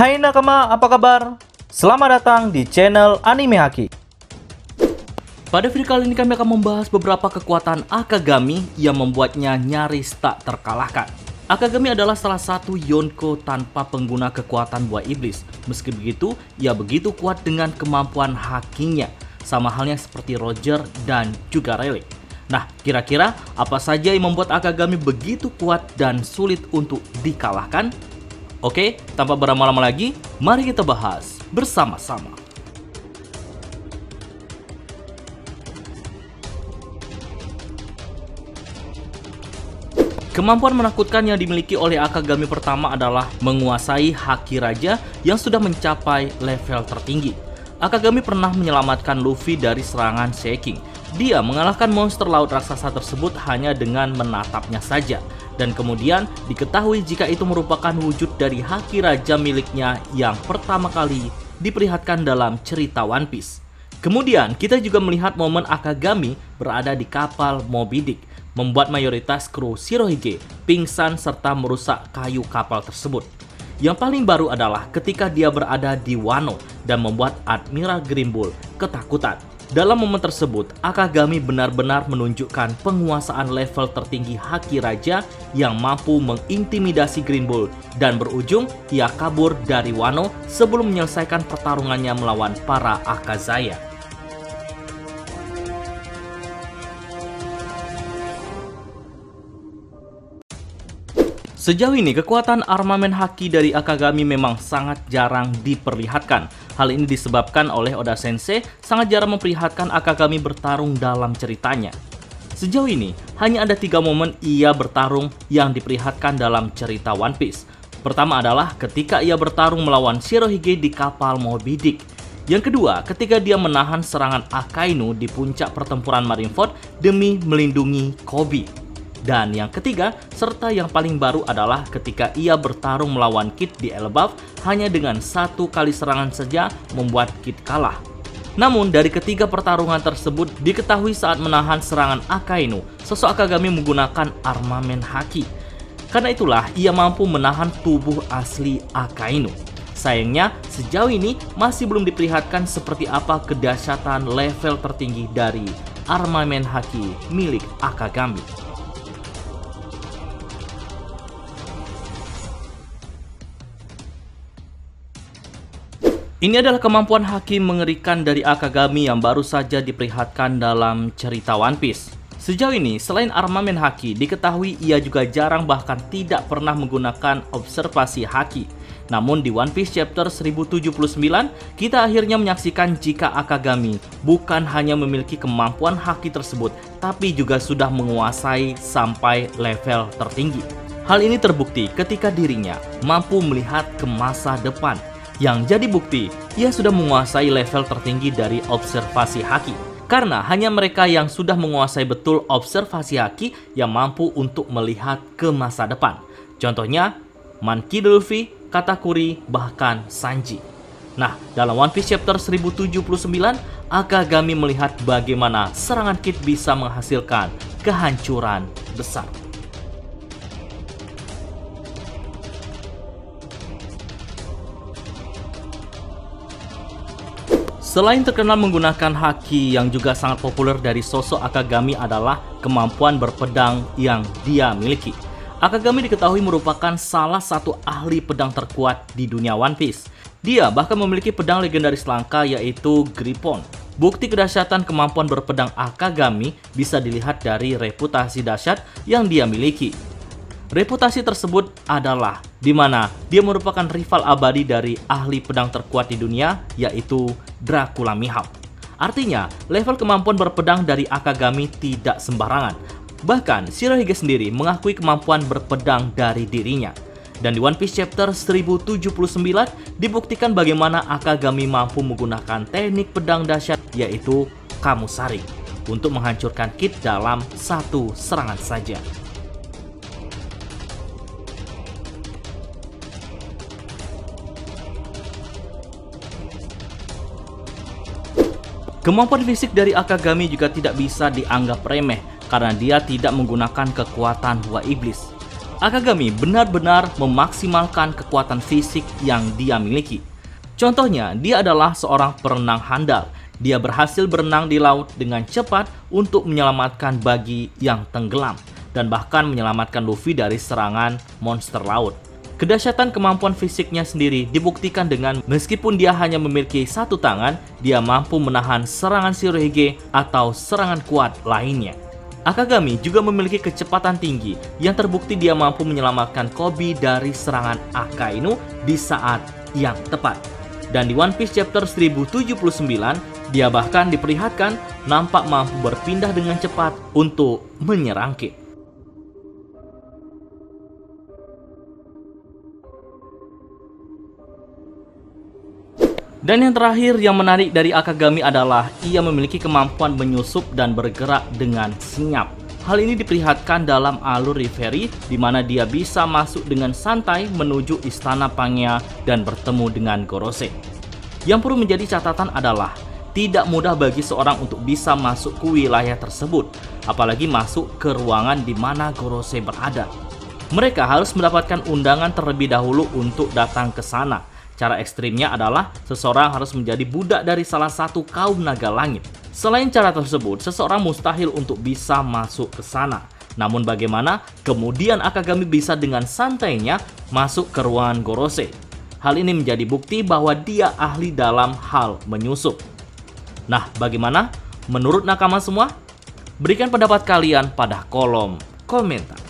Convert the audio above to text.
Hai nakama, apa kabar? Selamat datang di channel Anime Haki. Pada video kali ini kami akan membahas beberapa kekuatan Akagami yang membuatnya nyaris tak terkalahkan. Akagami adalah salah satu Yonko tanpa pengguna kekuatan buah iblis. Meski begitu, ia begitu kuat dengan kemampuan hakinya, sama halnya seperti Roger dan juga Relic. Nah, kira-kira apa saja yang membuat Akagami begitu kuat dan sulit untuk dikalahkan? Oke, tanpa berlama-lama lagi, mari kita bahas bersama-sama. Kemampuan menakutkan yang dimiliki oleh Akagami pertama adalah menguasai Haki Raja yang sudah mencapai level tertinggi. Akagami pernah menyelamatkan Luffy dari serangan Shaking. Dia mengalahkan monster laut raksasa tersebut hanya dengan menatapnya saja. Dan kemudian diketahui jika itu merupakan wujud dari Haki Raja miliknya yang pertama kali diperlihatkan dalam cerita One Piece. Kemudian kita juga melihat momen Akagami berada di kapal Moby Dick membuat mayoritas kru Shirohige pingsan serta merusak kayu kapal tersebut. Yang paling baru adalah ketika dia berada di Wano dan membuat Admiral Grimbull ketakutan. Dalam momen tersebut, Akagami benar-benar menunjukkan penguasaan level tertinggi Haki Raja yang mampu mengintimidasi Green Bull dan berujung ia kabur dari Wano sebelum menyelesaikan pertarungannya melawan para Akazaya. Sejauh ini, kekuatan armamen haki dari Akagami memang sangat jarang diperlihatkan. Hal ini disebabkan oleh Oda Sensei sangat jarang memperlihatkan Akagami bertarung dalam ceritanya. Sejauh ini, hanya ada tiga momen ia bertarung yang diperlihatkan dalam cerita One Piece. Pertama adalah ketika ia bertarung melawan Shirohige di kapal Moby Dick. Yang kedua, ketika dia menahan serangan Akainu di puncak pertempuran Marineford demi melindungi Kobe. Dan yang ketiga, serta yang paling baru adalah ketika ia bertarung melawan Kid di Elbaf hanya dengan satu kali serangan saja membuat Kid kalah. Namun dari ketiga pertarungan tersebut diketahui saat menahan serangan Akainu, sosok Akagami menggunakan armamen haki. Karena itulah ia mampu menahan tubuh asli Akainu. Sayangnya, sejauh ini masih belum diperlihatkan seperti apa kedahsyatan level tertinggi dari armamen haki milik Akagami. Ini adalah kemampuan hakim mengerikan dari Akagami yang baru saja diperlihatkan dalam cerita One Piece. Sejauh ini, selain armamen haki, diketahui ia juga jarang bahkan tidak pernah menggunakan observasi haki. Namun di One Piece chapter 1079, kita akhirnya menyaksikan jika Akagami bukan hanya memiliki kemampuan haki tersebut, tapi juga sudah menguasai sampai level tertinggi. Hal ini terbukti ketika dirinya mampu melihat ke masa depan yang jadi bukti, ia sudah menguasai level tertinggi dari observasi haki. Karena hanya mereka yang sudah menguasai betul observasi haki yang mampu untuk melihat ke masa depan. Contohnya, Monkey Luffy, Katakuri, bahkan Sanji. Nah, dalam One Piece chapter 1079, Akagami melihat bagaimana serangan Kid bisa menghasilkan kehancuran besar. Selain terkenal menggunakan haki yang juga sangat populer dari sosok Akagami adalah kemampuan berpedang yang dia miliki. Akagami diketahui merupakan salah satu ahli pedang terkuat di dunia One Piece. Dia bahkan memiliki pedang legendaris langka yaitu Gripon. Bukti kedahsyatan kemampuan berpedang Akagami bisa dilihat dari reputasi dahsyat yang dia miliki. Reputasi tersebut adalah di mana dia merupakan rival abadi dari ahli pedang terkuat di dunia yaitu Dracula Mihawk. Artinya, level kemampuan berpedang dari Akagami tidak sembarangan. Bahkan, Shirohige sendiri mengakui kemampuan berpedang dari dirinya. Dan di One Piece chapter 1079 dibuktikan bagaimana Akagami mampu menggunakan teknik pedang dahsyat yaitu Kamusari untuk menghancurkan Kid dalam satu serangan saja. Kemampuan fisik dari Akagami juga tidak bisa dianggap remeh karena dia tidak menggunakan kekuatan buah iblis. Akagami benar-benar memaksimalkan kekuatan fisik yang dia miliki. Contohnya, dia adalah seorang perenang handal. Dia berhasil berenang di laut dengan cepat untuk menyelamatkan bagi yang tenggelam dan bahkan menyelamatkan Luffy dari serangan monster laut. Kedahsyatan kemampuan fisiknya sendiri dibuktikan dengan meskipun dia hanya memiliki satu tangan, dia mampu menahan serangan Shirohige atau serangan kuat lainnya. Akagami juga memiliki kecepatan tinggi yang terbukti dia mampu menyelamatkan Kobe dari serangan Akainu di saat yang tepat. Dan di One Piece chapter 1079, dia bahkan diperlihatkan nampak mampu berpindah dengan cepat untuk menyerang Kid. Dan yang terakhir yang menarik dari Akagami adalah ia memiliki kemampuan menyusup dan bergerak dengan senyap. Hal ini diperlihatkan dalam alur Reverie di mana dia bisa masuk dengan santai menuju istana Pangea dan bertemu dengan Gorose. Yang perlu menjadi catatan adalah tidak mudah bagi seorang untuk bisa masuk ke wilayah tersebut, apalagi masuk ke ruangan di mana Gorose berada. Mereka harus mendapatkan undangan terlebih dahulu untuk datang ke sana Cara ekstrimnya adalah seseorang harus menjadi budak dari salah satu kaum naga langit. Selain cara tersebut, seseorang mustahil untuk bisa masuk ke sana. Namun bagaimana kemudian Akagami bisa dengan santainya masuk ke ruangan Gorose? Hal ini menjadi bukti bahwa dia ahli dalam hal menyusup. Nah, bagaimana menurut nakama semua? Berikan pendapat kalian pada kolom komentar.